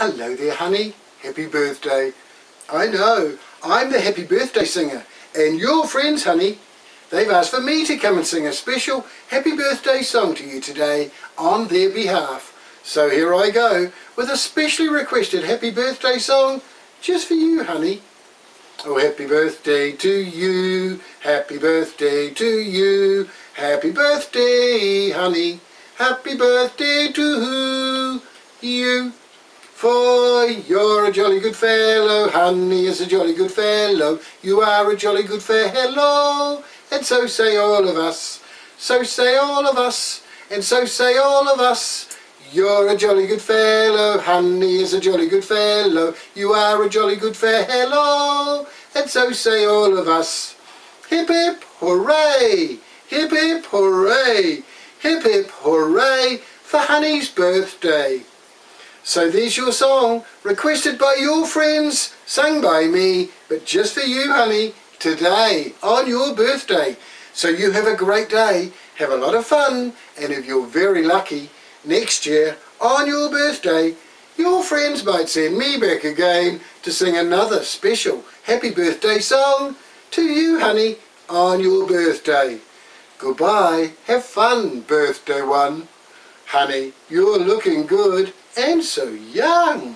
Hello there, honey. Happy birthday. I know, I'm the happy birthday singer. And your friends, honey, they've asked for me to come and sing a special happy birthday song to you today on their behalf. So here I go with a specially requested happy birthday song just for you, honey. Oh, happy birthday to you, happy birthday to you, happy birthday, honey, happy birthday to you. For you're a jolly good fellow, honey is a jolly good fellow, you are a jolly good fellow, and so say all of us, so say all of us, and so say all of us. You're a jolly good fellow, honey is a jolly good fellow, you are a jolly good fellow, and so say all of us. Hip hip hooray, hip hip hooray, hip hip hooray for honey's birthday. So there's your song, requested by your friends, sung by me, but just for you, honey, today, on your birthday. So you have a great day, have a lot of fun, and if you're very lucky, next year, on your birthday, your friends might send me back again to sing another special happy birthday song to you, honey, on your birthday. Goodbye, have fun, birthday one. Honey, you're looking good and so young.